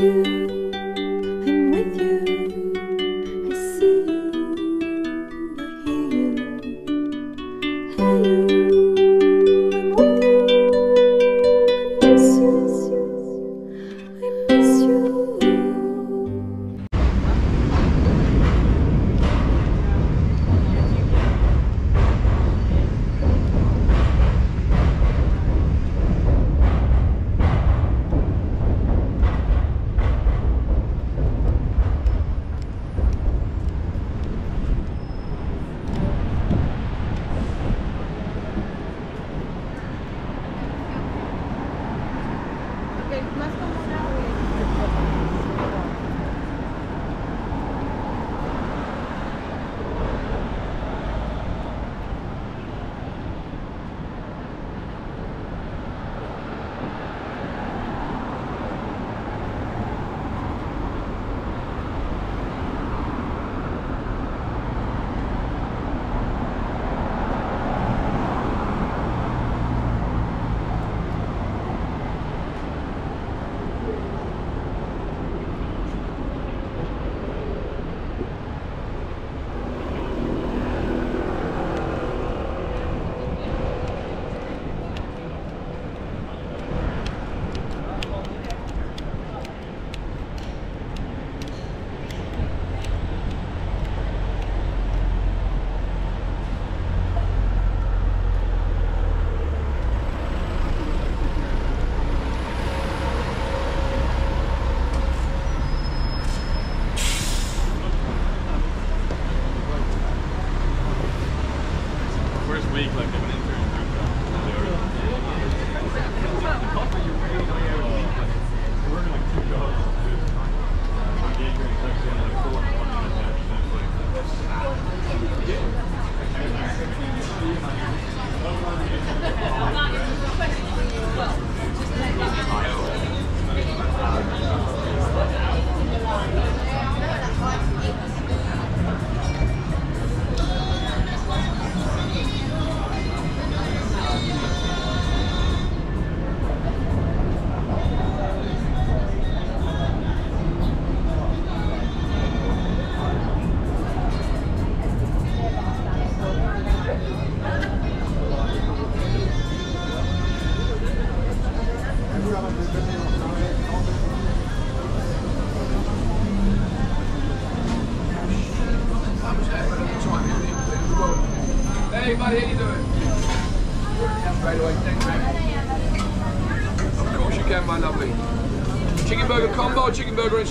you.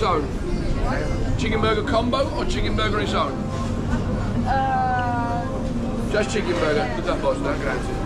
own? Chicken burger combo or chicken burger on its own? Uh... Just chicken burger, tutta a posto, grazie.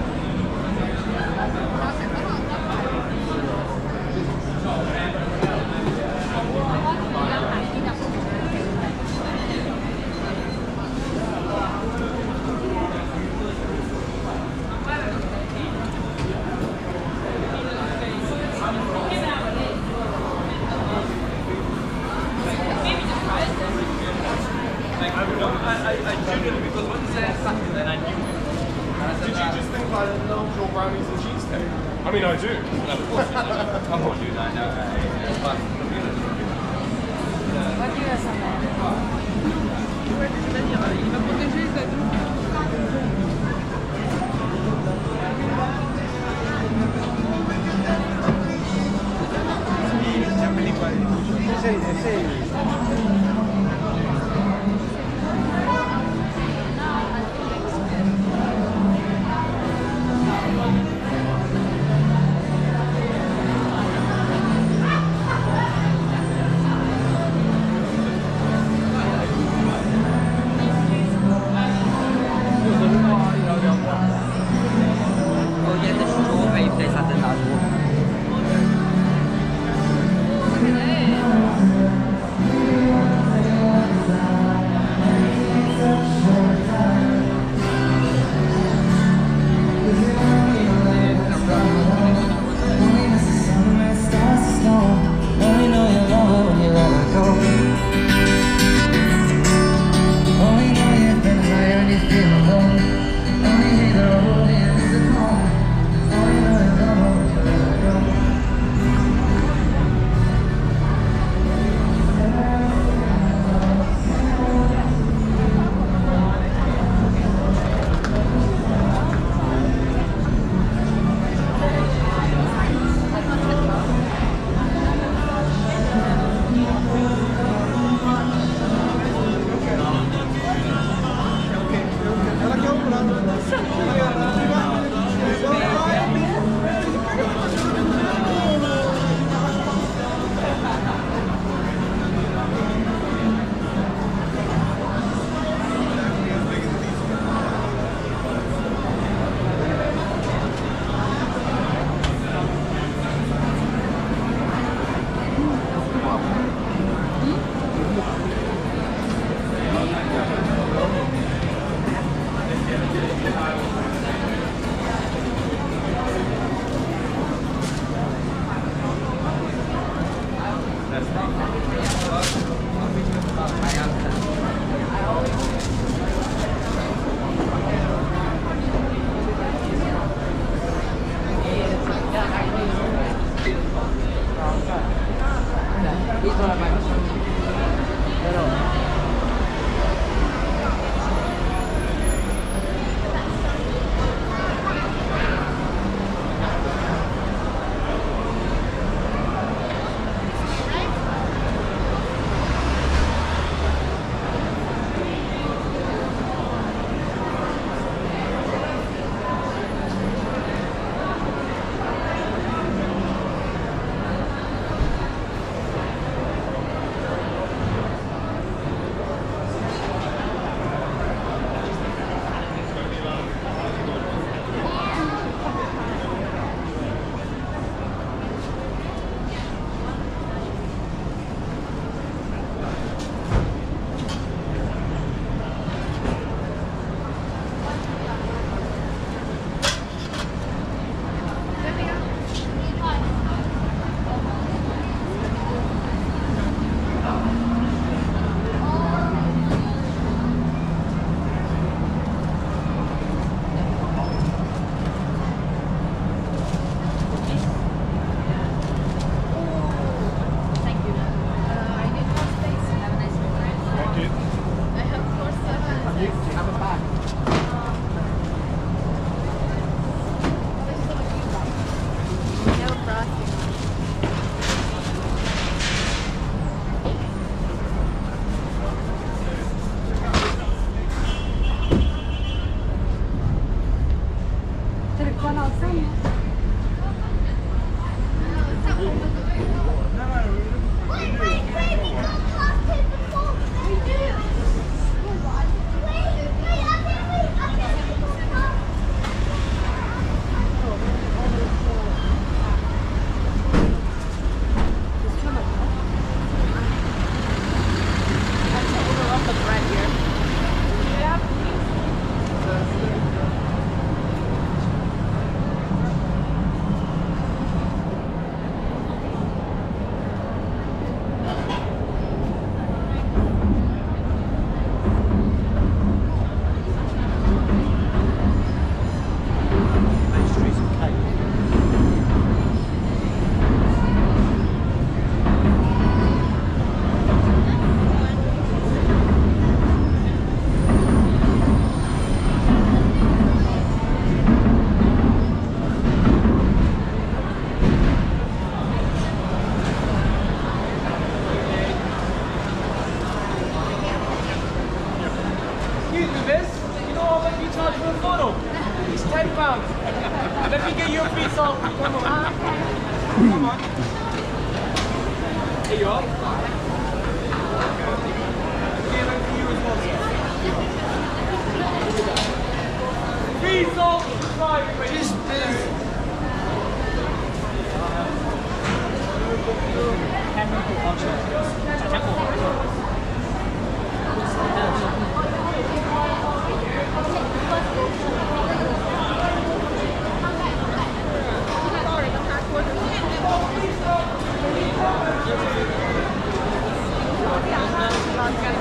ten pounds. Let me get you a piece of. Come on. Come on. Here you are. Piece of five. Just uh, Thank you.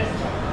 I'm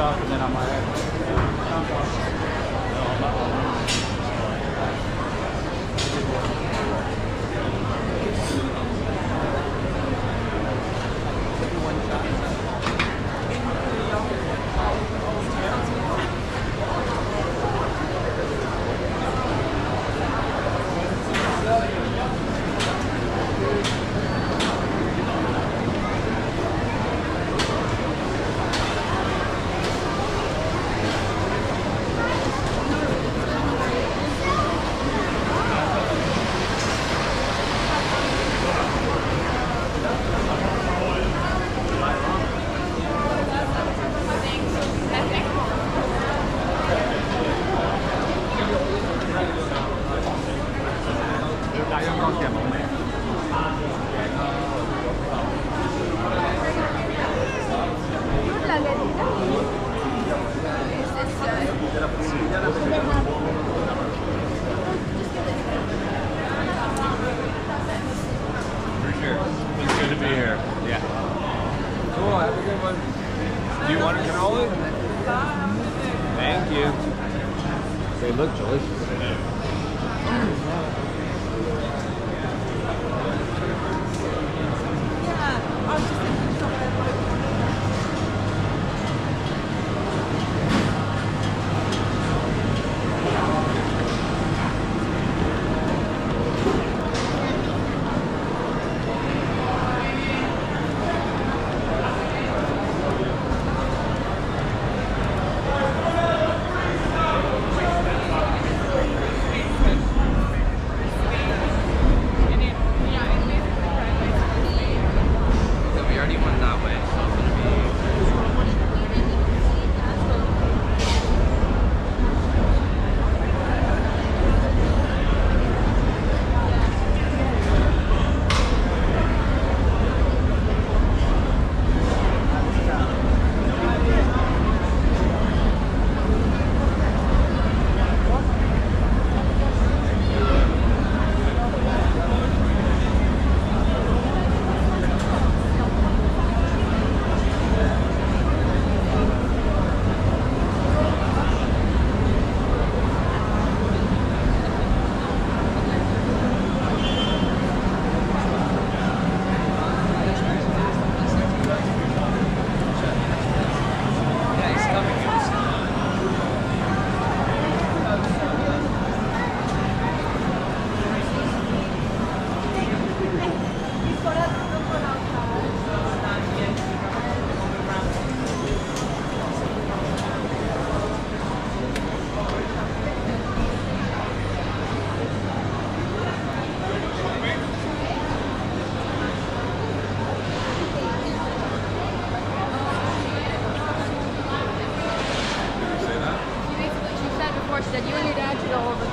stuff, and then I'm like, you. they look delicious. that you and your dad should all